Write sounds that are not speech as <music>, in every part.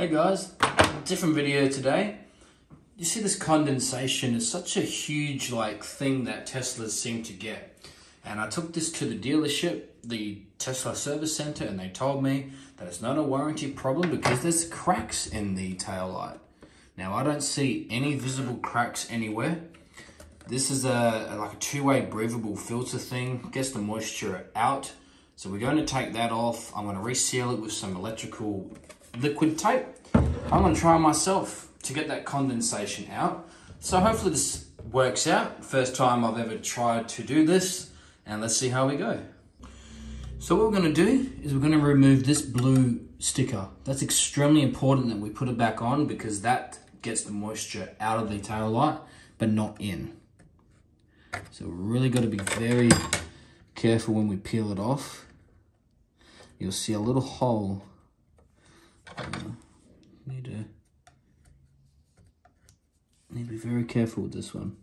Hey guys, different video today. You see this condensation is such a huge like thing that Teslas seem to get. And I took this to the dealership, the Tesla service center, and they told me that it's not a warranty problem because there's cracks in the tail light. Now I don't see any visible cracks anywhere. This is a, a like a two-way breathable filter thing, gets the moisture out. So we're going to take that off. I'm going to reseal it with some electrical liquid tape. I'm to try myself to get that condensation out. So hopefully this works out. First time I've ever tried to do this and let's see how we go. So what we're going to do is we're going to remove this blue sticker. That's extremely important that we put it back on because that gets the moisture out of the tail light but not in. So really got to be very careful when we peel it off. You'll see a little hole. Need to need to be very careful with this one.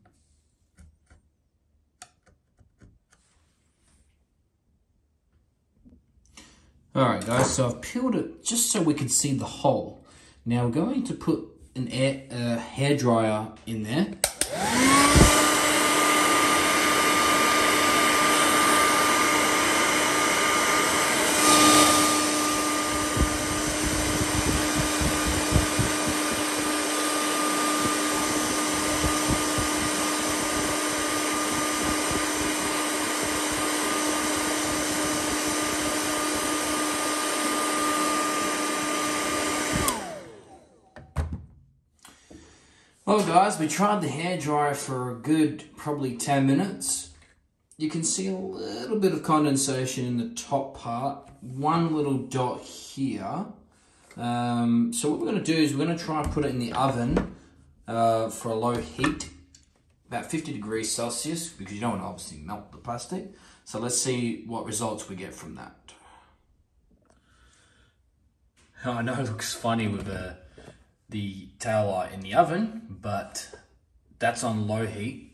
Alright guys, so I've peeled it just so we can see the hole. Now we're going to put an air, uh, hair dryer in there. Well guys, we tried the hair dryer for a good probably 10 minutes. You can see a little bit of condensation in the top part, one little dot here. Um, so what we're going to do is we're going to try and put it in the oven uh, for a low heat, about 50 degrees Celsius, because you don't want to obviously melt the plastic. So let's see what results we get from that. Oh, I know it looks funny with the the tail light in the oven, but that's on low heat.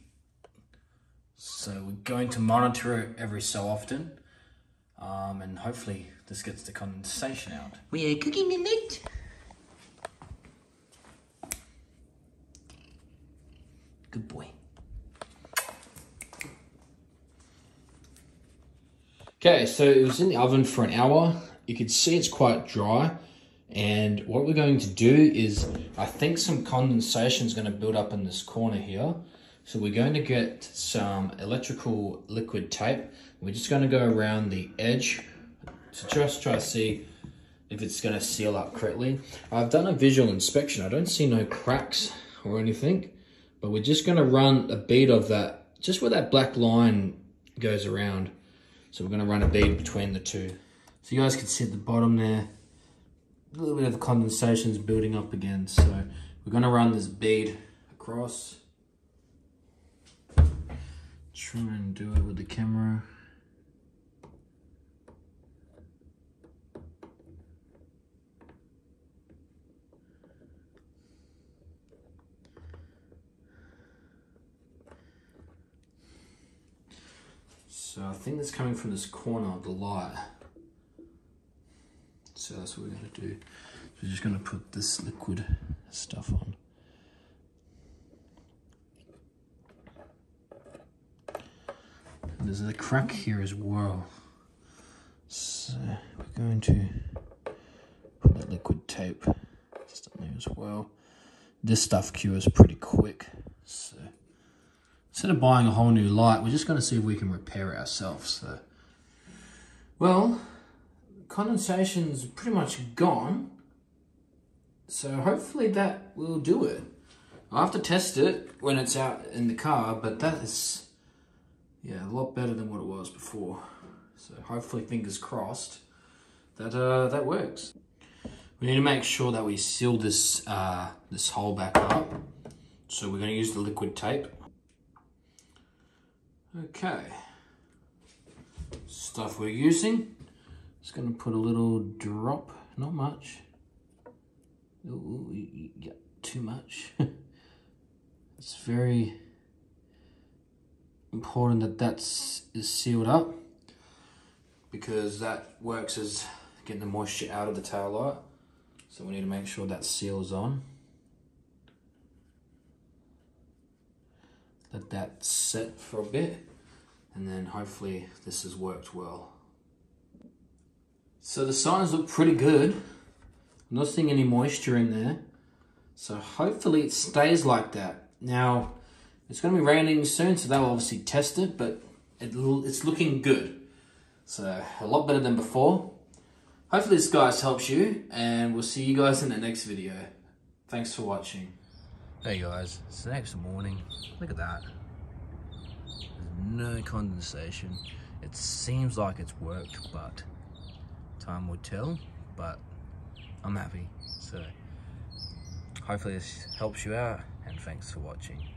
So we're going to monitor it every so often. Um, and hopefully this gets the condensation out. We are cooking in it. Good boy. Okay, so it was in the oven for an hour. You can see it's quite dry. And what we're going to do is, I think some condensation is going to build up in this corner here. So we're going to get some electrical liquid tape. We're just going to go around the edge to just try to see if it's going to seal up correctly. I've done a visual inspection. I don't see no cracks or anything, but we're just going to run a bead of that, just where that black line goes around. So we're going to run a bead between the two. So you guys can see at the bottom there, a little bit of condensation is building up again. So we're going to run this bead across. Try and do it with the camera. So I think that's coming from this corner of the light. So uh, that's what we're going to do. So we're just going to put this liquid stuff on. There's a crack here as well. So we're going to put that liquid tape just on there as well. This stuff cures pretty quick. So instead of buying a whole new light, we're just going to see if we can repair ourselves. So, well, condensation's pretty much gone. So hopefully that will do it. I'll have to test it when it's out in the car, but that is, yeah, a lot better than what it was before. So hopefully, fingers crossed, that uh, that works. We need to make sure that we seal this, uh, this hole back up. So we're gonna use the liquid tape. Okay. Stuff we're using. Just gonna put a little drop, not much. Ooh, too much. <laughs> it's very important that that's is sealed up because that works as getting the moisture out of the tail light. So we need to make sure that seal's on. Let that set for a bit and then hopefully this has worked well. So the signs look pretty good. I'm not seeing any moisture in there. So hopefully it stays like that. Now, it's going to be raining soon, so they'll obviously test it, but it, it's looking good. So a lot better than before. Hopefully this guys helps you, and we'll see you guys in the next video. Thanks for watching. Hey guys, it's the next morning. Look at that. There's no condensation. It seems like it's worked, but time will tell. But I'm happy. So hopefully this helps you out, and thanks for watching.